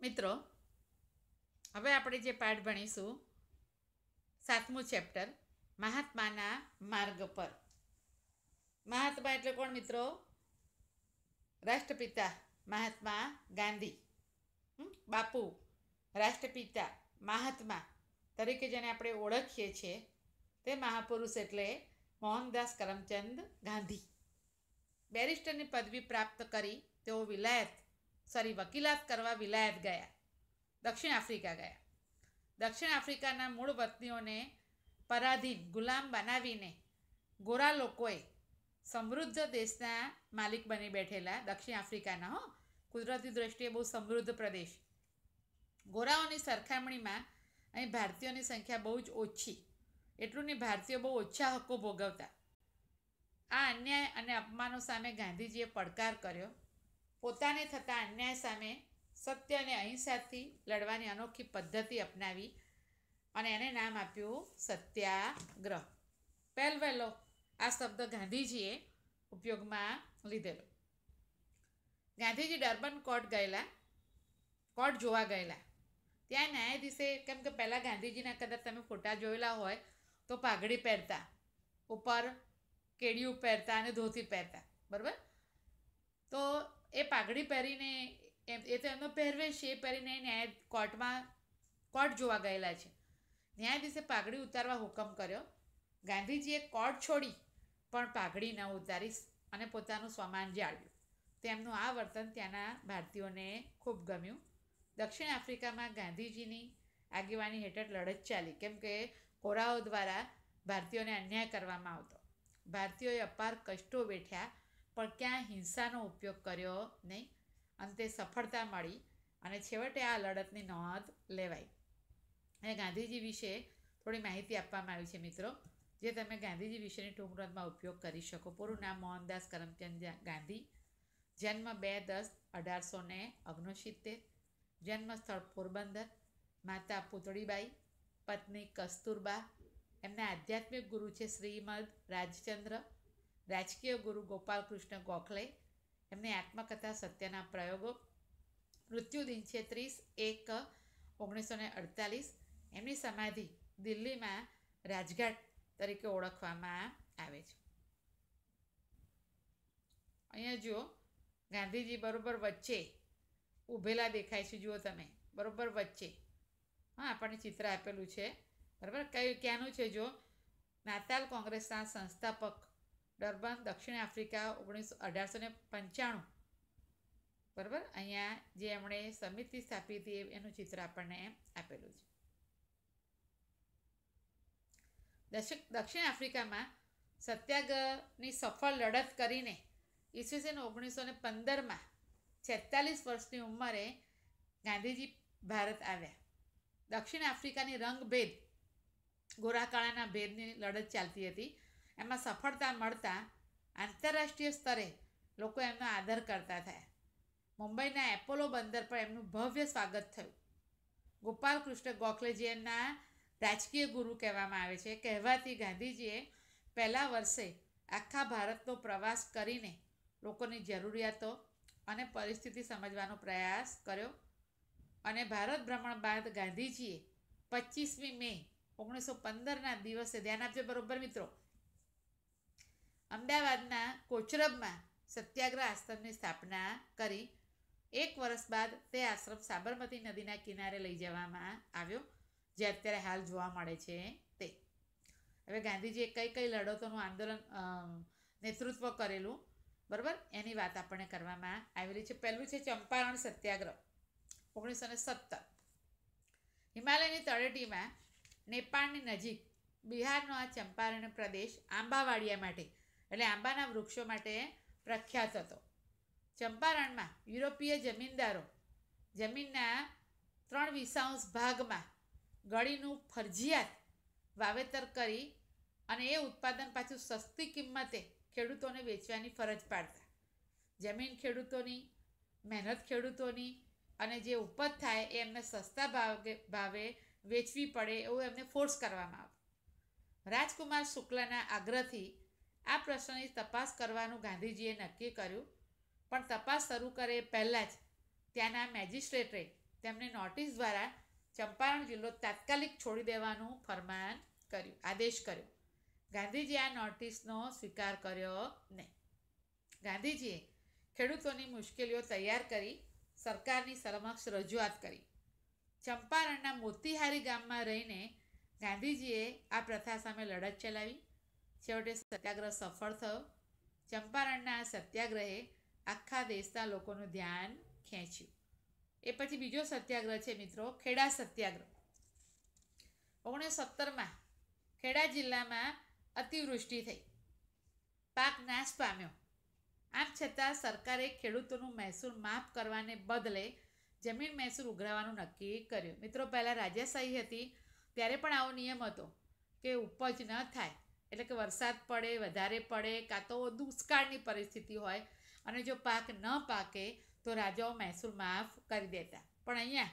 મિત્રો, હવે આપણે જે પાઠ ભણીશું, સાતમું ચેપ્ટર મહાત્માના માર્ગ પર. મહાત્મા એટલે કોણ મિત્રો? રાષ્ટ્રપિતા મહાત્મા ગાંધી. બાપુ, રાષ્ટ્રપિતા મહાત્મા તરીકે જેને આપણે ઓળખીએ છીએ, તે મહાપુરુષ એટલે મોહનદાસ કરમચંદ ગાંધી. બેરિસ્ટરની પદવી પ્રાપ્ત કરી, તેઓ વિલાયત સોરી વકીલાત કરવા વિલાયત ગયા. દક્ષિણ આફ્રિકા ગયા. દક્ષિણ આફ્રિકાના મૂળ વતનીઓને પરાધીન, ગુલામ બનાવીને ગોરા લોકોએ સમૃદ્ધ દેશના માલિક બની બેઠેલા દક્ષિણ આફ્રિકાના, હો. કુદરતી દૃષ્ટિએ બહુ સમૃદ્ધ પ્રદેશ. ગોરાઓની સરખામણીમાં અહીં ભારતીયોની સંખ્યા બહુ જ ઓછી. એટલું નહીં ભારતીયો બહુ ઓછા હક્કો ભોગવતા. આ અન્યાય અને અપમાનો સામે ગાંધીજીએ પડકાર કર્યો. પોતાને થતા અન્યાય સામે સત્ય અને અહિંસાથી લડવાની અનોખી પદ્ધતિ અપનાવી અને એને નામ આપ્યું સત્યાગ્રહ. પહેલ વહેલો આ શબ્દ ગાંધીજીએ ઉપયોગમાં લીધેલો. ગાંધીજી ડર્બન કોર્ટ ગયેલા, કોર્ટ જોવા ગયેલા. ત્યાં ન્યાયાધીશે, કેમ કે પહેલાં ગાંધીજીના કદાચ તમે ફોટા જોયેલા હોય, તો પાઘડી પહેરતા, ઉપર કેડિયું પહેરતા અને ધોતી પહેરતા, બરાબર? તો એ પાઘડી પહેરીને એમ, એ તો એમનો પહેરવેશ એ પહેરીને ન્યાય કોર્ટમાં, કોર્ટ જોવા ગયેલા છે. ન્યાયાધીશે પાઘડી ઉતારવા હુકમ કર્યો. ગાંધીજીએ કોર્ટ છોડી, પણ પાઘડી ન ઉતારી અને પોતાનું સ્વમાન જાળવ્યું. તેમનું આ વર્તન ત્યાંના ભારતીયોને ખૂબ ગમ્યું. દક્ષિણ આફ્રિકામાં ગાંધીજીની આગેવાની હેઠળ લડત ચાલી, કેમ કે કોરાઓ દ્વારા ભારતીયોને અન્યાય કરવામાં આવતો. ભારતીયોએ અપાર કષ્ટો વેઠ્યા પણ ક્યાં હિંસાનો ઉપયોગ કર્યો નહીં? અંતે સફળતા મળી અને છેવટે આ લડતની નોંધ લેવાઈ. અને ગાંધીજી વિશે થોડી માહિતી આપવામાં આવી છે મિત્રો, જે તમે ગાંધીજી વિશેની ટૂંક નોંધમાં ઉપયોગ કરી શકો. પૂરું નામ મોહનદાસ કરમચંદ ગાંધી. જન્મ બે દસ અઢારસો ને ઓગણસિત્તેર. જન્મસ્થળ પોરબંદર. માતા પુતળીબાઈ. પત્ની કસ્તુરબા. એમના આધ્યાત્મિક ગુરુ છે શ્રીમદ રાજચંદ્ર. રાજકીય ગુરુ ગોપાલકૃષ્ણ ગોખલે એમની આત્મકથા સત્યના પ્રયોગો મૃત્યુદિન છે ત્રીસ એક ઓગણીસો ને અડતાલીસ, એમની સમાધિ દિલ્હીમાં રાજઘાટ તરીકે ઓળખવામાં આવે છે. અહીંયા જુઓ, ગાંધીજી બરોબર વચ્ચે ઊભેલા દેખાય છે, જુઓ તમે, બરોબર વચ્ચે. હા, આપણને ચિત્ર આપેલું છે. બરાબર? કયું, ક્યાંનું છે જો નાતાલ કોંગ્રેસના સંસ્થાપક ડર્બન દક્ષિણ આફ્રિકા ઓગણીસો અઢારસો ને પંચાણું. બરાબર? અહીંયા જે એમણે સમિતિ સ્થાપી હતી એનું ચિત્ર આપણને આપેલું છે. દક્ષિણ દક્ષિણ આફ્રિકામાં સત્યાગ્રહની સફળ લડત કરીને ઈસવીસન ઓગણીસો ને પંદરમાં છેતાલીસ વર્ષની ઉંમરે ગાંધીજી ભારત આવ્યા. દક્ષિણ આફ્રિકાની રંગભેદ ગોરાકાળાના ભેદની લડત ચાલતી હતી. એમાં સફળતા મળતા આંતરરાષ્ટ્રીય સ્તરે લોકો એમનો આદર કરતા થયા. મુંબઈના એપોલો બંદર પર એમનું ભવ્ય સ્વાગત થયું. ગોપાલ કૃષ્ણ ગોખલેજીના રાજકીય ગુરુ કહેવામાં આવે છે. કહેવાથી ગાંધીજીએ પહેલા વર્ષે આખા ભારતનો પ્રવાસ કરીને લોકોની જરૂરિયાતો અને પરિસ્થિતિ સમજવાનો પ્રયાસ કર્યો અને ભારત ભ્રમણ બાદ ગાંધીજીએ પચીસમી મે ઓગણીસો પંદરના દિવસે, ધ્યાન આપજો બરોબર મિત્રો અમદાવાદના કોચરબમાં સત્યાગ્રહ આશ્રમની સ્થાપના કરી. એક વર્ષ બાદ તે આશ્રમ સાબરમતી નદીના કિનારે લઈ જવામાં આવ્યો, જે અત્યારે હાલ જોવા મળે છે તે. હવે ગાંધીજીએ કઈ કઈ લડતોનું આંદોલન નેતૃત્વ કરેલું, બરાબર? એની વાત આપણને કરવામાં આવેલી છે. પહેલું છે ચંપારણ સત્યાગ્રહ ઓગણીસો ને સત્તર. હિમાલયની તળેટીમાં નેપાળની નજીક બિહારનો આ ચંપારણ પ્રદેશ આંબાવાડિયા માટે એટલે આંબાના વૃક્ષો માટે પ્રખ્યાત હતો. ચંપારણમાં યુરોપીય જમીનદારો જમીનના ત્રણ વિસાંશ ભાગમાં ગળીનું ફરજિયાત વાવેતર કરી અને એ ઉત્પાદન પાછું સસ્તી કિંમતે ખેડૂતોને વેચવાની ફરજ પાડતા. જમીન ખેડૂતોની, મહેનત ખેડૂતોની અને જે ઉપજ થાય એ એમને સસ્તા ભાવે ભાવે વેચવી પડે એવું એમને ફોર્સ કરવામાં આવતું રાજકુમાર શુક્લના આગ્રહથી આ પ્રશ્નની તપાસ કરવાનું ગાંધીજીએ નક્કી કર્યું. પણ તપાસ શરૂ કરે પહેલાં જ ત્યાંના મેજિસ્ટ્રેટે તેમને નોટિસ દ્વારા ચંપારણ જિલ્લો તાત્કાલિક છોડી દેવાનું ફરમાન કર્યું, આદેશ કર્યો. ગાંધીજીએ આ નોટિસનો સ્વીકાર કર્યો નહીં. ગાંધીજીએ ખેડૂતોની મુશ્કેલીઓ તૈયાર કરી સરકારની સમક્ષ રજૂઆત કરી. ચંપારણના મોતીહારી ગામમાં રહીને ગાંધીજીએ આ પ્રથા સામે લડત ચલાવી. છેવટે સત્યાગ્રહ સફળ થયો. ચંપારણના સત્યાગ્રહે આખા દેશના લોકોનું ધ્યાન ખેંચ્યું. એ પછી બીજો સત્યાગ્રહ છે મિત્રો, ખેડા સત્યાગ્રહ. ઓગણીસો સત્તરમાં ખેડા જિલ્લામાં અતિવૃષ્ટિ થઈ. પાક નાશ પામ્યો. આમ છતાં સરકારે ખેડૂતોનું મહેસૂલ માફ કરવાને બદલે જમીન મહેસૂલ ઉઘરાવવાનું નક્કી કર્યું. મિત્રો, પહેલાં રાજાશાહી હતી, ત્યારે પણ આવો નિયમ હતો કે ઉપજ ન થાય. એટલે કે વરસાદ પડે, વધારે પડે કાં તો દુષ્કાળની પરિસ્થિતિ હોય અને જો પાક ન પાકે તો રાજાઓ મહેસૂલ માફ કરી દેતા. પણ અહીંયા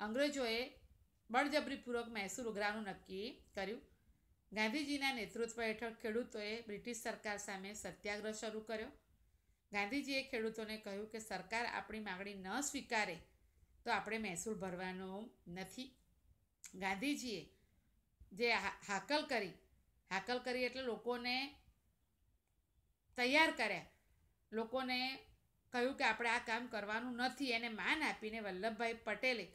અંગ્રેજોએ બળજબરીપૂર્વક મહેસૂલ ઉઘરાવવાનું નક્કી કર્યું. ગાંધીજીના નેતૃત્વ હેઠળ ખેડૂતોએ બ્રિટિશ સરકાર સામે સત્યાગ્રહ શરૂ કર્યો. ગાંધીજીએ ખેડૂતોને કહ્યું કે સરકાર આપણી માગણી ન સ્વીકારે તો આપણે મહેસૂલ ભરવાનો નથી. ગાંધીજીએ જે હાકલ કરી હાકલ કરી એટલે લોકોને તૈયાર કર્યા. લોકોને કહ્યું કે આપણે આ કામ કરવાનું નથી. એને માન આપીને વલ્લભભાઈ પટેલે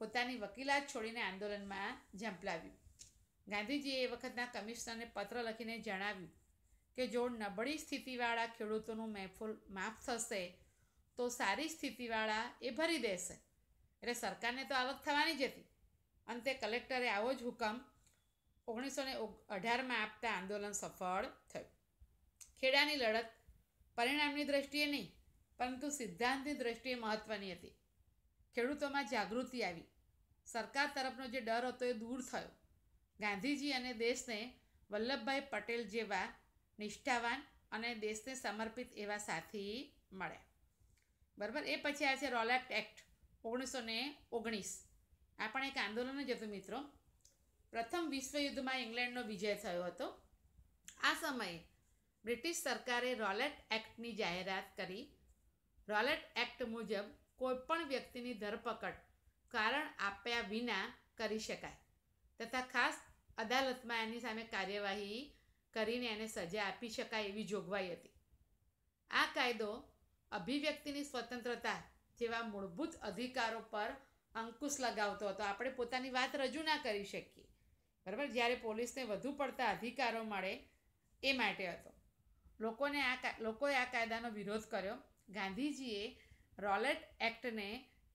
પોતાની વકીલાત છોડીને આંદોલનમાં ઝંપલાવ્યું ગાંધીજીએ એ વખતના કમિશનરને પત્ર લખીને જણાવ્યું કે જો નબળી સ્થિતિવાળા ખેડૂતોનું મહેફૂલ માફ થશે, તો સારી સ્થિતિવાળા એ ભરી દેશે. એટલે સરકારને તો આવક થવાની જ હતી. અંતે કલેક્ટરે આવો જ હુકમ ઓગણીસો ને અઢારમાં આપતા આંદોલન સફળ થયું. ખેડાની લડત પરિણામની દ્રષ્ટિએ નહીં, પરંતુ સિદ્ધાંતની દ્રષ્ટિએ મહત્ત્વની હતી. ખેડૂતોમાં જાગૃતિ આવી. સરકાર તરફનો જે ડર હતો એ દૂર થયો. ગાંધીજી અને દેશને વલ્લભભાઈ પટેલ જેવા નિષ્ઠાવાન અને દેશને સમર્પિત એવા સાથી મળ્યા. બરાબર? એ પછી આવે છે રોલેક્ટ એક્ટ ઓગણીસો ઓગણીસ. આ પણ એક આંદોલન જ હતું, મિત્રો. પ્રથમ વિશ્વયુદ્ધમાં ઇંગ્લેન્ડનો વિજય થયો હતો. આ સમયે બ્રિટિશ સરકારે રોલેટ એક્ટની જાહેરાત કરી. રોલેટ એક્ટ મુજબ કોઈપણ વ્યક્તિની ધરપકડ કારણ આપ્યા વિના કરી શકાય તથા ખાસ અદાલતમાં એની સામે કાર્યવાહી કરીને એને સજા આપી શકાય એવી જોગવાઈ હતી. આ કાયદો અભિવ્યક્તિની સ્વતંત્રતા જેવા મૂળભૂત અધિકારો પર અંકુશ લગાવતો હતો. આપણે પોતાની વાત રજૂ ના કરી શકીએ. બરાબર? જ્યારે પોલીસને વધુ પડતા અધિકારો મળે એ માટે હતો. લોકોને આ લોકોએ આ કાયદાનો વિરોધ કર્યો. ગાંધીજીએ રોલેટ એક્ટને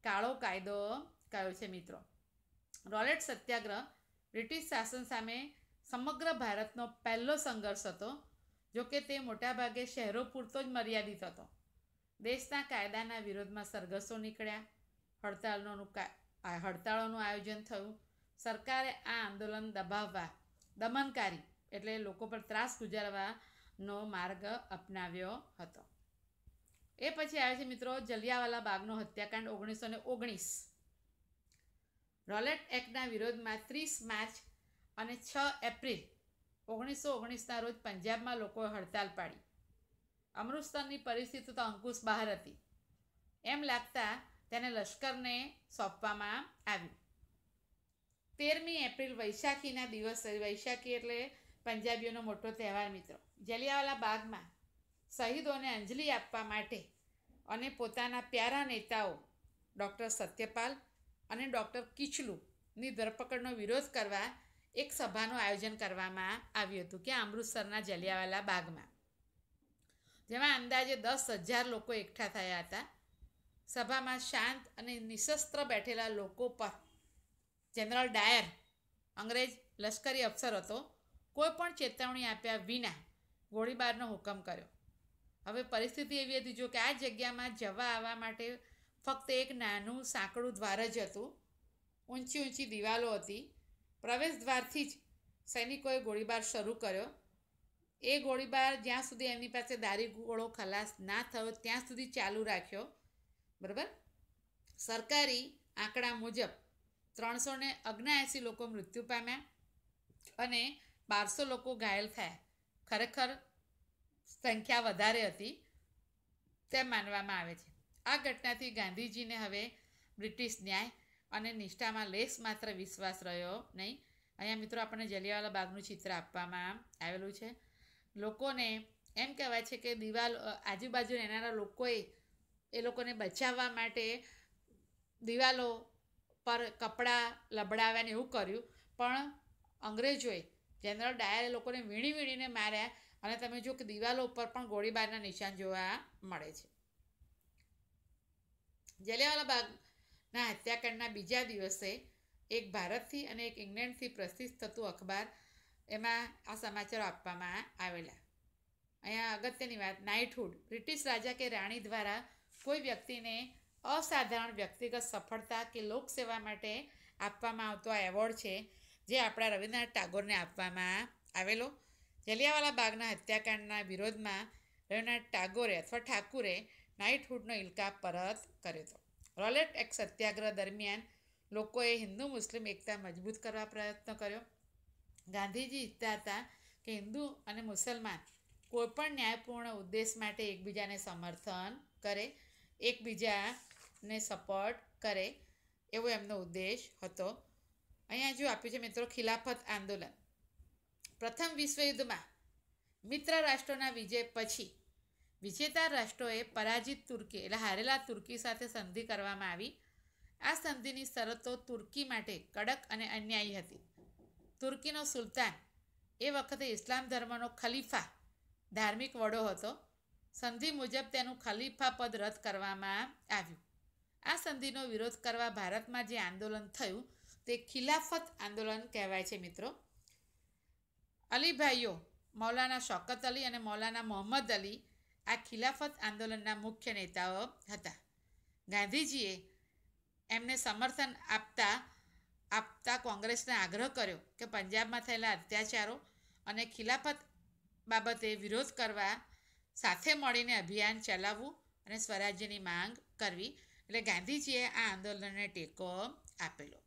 કાળો કાયદો કહ્યો છે મિત્રો. રોલેટ સત્યાગ્રહ બ્રિટિશ શાસન સામે સમગ્ર ભારતનો પહેલો સંઘર્ષ હતો જોકે તે મોટાભાગે શહેરો પૂરતો જ મર્યાદિત હતો. દેશના કાયદાના વિરોધમાં સરઘસો નીકળ્યા, હડતાળનું હડતાળોનું આયોજન થયું. સરકારે આ આંદોલન દબાવવા, દમનકારી એટલે લોકો પર ત્રાસ ગુજારવાનો માર્ગ અપનાવ્યો હતો. એ પછી આવે છે મિત્રો જલિયાવાલા બાગનો હત્યાકાંડ ઓગણીસો ને ઓગણીસ. રોલેટ એક્ટના વિરોધમાં ત્રીસ માર્ચ અને છ એપ્રિલ ઓગણીસો ઓગણીસના રોજ પંજાબમાં લોકોએ હડતાલ પાડી. અમૃતસરની પરિસ્થિતિ તો અંકુશ બહાર હતી. એમ લાગતા તેને લશ્કરને સોંપવામાં આવ્યું. તેરમી એપ્રિલ વૈશાખીના દિવસ, વૈશાખી એટલે પંજાબીઓનો મોટો તહેવાર મિત્રો. જલિયાવાલા બાગમાં શહીદોને અંજલિ આપવા માટે અને પોતાના પ્યારા નેતાઓ ડૉક્ટર સત્યપાલ અને ડૉક્ટર કિચલુની ધરપકડનો વિરોધ કરવા એક સભાનું આયોજન કરવામાં આવ્યું હતું, કે અમૃતસરના જલિયાવાલા બાગમાં. જેમાં અંદાજે દસ હજાર લોકો એકઠા થયા હતા. સભામાં શાંત અને નિશસ્ત્ર બેઠેલા લોકો પર જનરલ ડાયર, અંગ્રેજ લશ્કરી અફસર હતો, કોઈ પણ ચેતવણી આપ્યા વિના ગોળીબારનો હુકમ કર્યો. હવે પરિસ્થિતિ એવી હતી, જો કે આ જગ્યામાં જવા આવવા માટે ફક્ત એક નાનું સાંકડું દ્વાર જ હતું. ઊંચી ઊંચી દિવાલો હતી. પ્રવેશ દ્વારથી જ સૈનિકોએ ગોળીબાર શરૂ કર્યો. એ ગોળીબાર જ્યાં સુધી એમની પાસે દારી, ગોળો, ખલાસ ના થયો, ત્યાં સુધી ચાલુ રાખ્યો. બરાબર? સરકારી આંકડા મુજબ ત્રણસો ને અગ્નાએંસી લોકો મૃત્યુ પામ્યા અને બારસો લોકો ઘાયલ થયા. ખરેખર સંખ્યા વધારે હતી તેમ માનવામાં આવે છે. આ ઘટનાથી ગાંધીજીને હવે બ્રિટિશ ન્યાય અને નિષ્ઠામાં લેસ માત્ર વિશ્વાસ રહ્યો નહીં. અહીંયા મિત્રો આપણને જલિયાવાલા બાગનું ચિત્ર આપવામાં આવેલું છે. લોકોને એમ કહેવાય છે કે દિવાલ આજુબાજુ રહેનારા લોકોએ એ લોકોને બચાવવા માટે દિવાલો પર કપડાં લબડાવ્યા ને એવું કર્યું. પણ અંગ્રેજોએ જનરલ ડાયરે લોકોને વીણી વીણીને માર્યા અને તમે જો કે દિવાલો ઉપર પણ ગોળીબારના નિશાન જોવા મળે છે. જલિયાવાલા બાગના હત્યાકાંડના બીજા દિવસે એક ભારતથી અને એક ઇંગ્લેન્ડથી પ્રસિદ્ધ થતું અખબાર એમાં આ સમાચારો આપવામાં આવેલા. અહીંયા અગત્યની વાત નાઇટહુડ બ્રિટિશ રાજા કે રાણી દ્વારા કોઈ વ્યક્તિને અસાધારણ વ્યક્તિગત સફળતા કે લોકસેવા માટે આપવામાં આવતો આ એવોર્ડ છે, જે આપણા રવિન્દ્રનાથ ટાગોરને આપવામાં આવેલો. જલિયાવાલા બાગના હત્યાકાંડના વિરોધમાં રવિન્દ્રનાથ ટાગોરે અથવા ઠાકુરે નાઇટહુડનો ઇલકા પરત કર્યો હતો. રોલેટ એક સત્યાગ્રહ દરમિયાન લોકોએ હિન્દુ મુસ્લિમ એકતા મજબૂત કરવા પ્રયત્ન કર્યો. ગાંધીજી ઈચ્છતા હતા કે હિન્દુ અને મુસલમાન કોઈપણ ન્યાયપૂર્ણ ઉદ્દેશ માટે એકબીજાને સમર્થન કરે એકબીજાને સપોર્ટ કરે એવો એમનો ઉદ્દેશ હતો. અહીંયા જો આપ્યું છે મિત્રો ખિલાફત આંદોલન. પ્રથમ વિશ્વયુદ્ધમાં મિત્ર રાષ્ટ્રોના વિજય પછી વિજેતા રાષ્ટ્રોએ પરાજિત તુર્કી એટલે હારેલા તુર્કી સાથે સંધિ કરવામાં આવી. આ સંધિની શરતો તુર્કી માટે કડક અને અન્યાયી હતી. તુર્કીનો સુલતાન એ વખતે ઇસ્લામ ધર્મનો ખલીફા ધાર્મિક વડો હતો. સંધિ મુજબ તેનું ખલીફા પદ રદ કરવામાં આવ્યું. આ સંધિનો વિરોધ કરવા ભારતમાં જે આંદોલન થયું, તે ખિલાફત આંદોલન કહેવાય છે મિત્રો. અલીભાઈઓ, મૌલાના શોકત અલી અને મૌલાના મોહમ્મદ અલી આ ખિલાફત આંદોલનના મુખ્ય નેતાઓ હતા. ગાંધીજીએ એમને સમર્થન આપતા આપતા કોંગ્રેસને આગ્રહ કર્યો કે પંજાબમાં થયેલા અત્યાચારો અને ખિલાફત બાબતે વિરોધ કરવા સાથે મળીને અભિયાન ચલાવવું અને સ્વરાજ્યની માંગ કરવી એટલે ગાંધીજીએ આ આંદોલનને ટેકો આપેલો.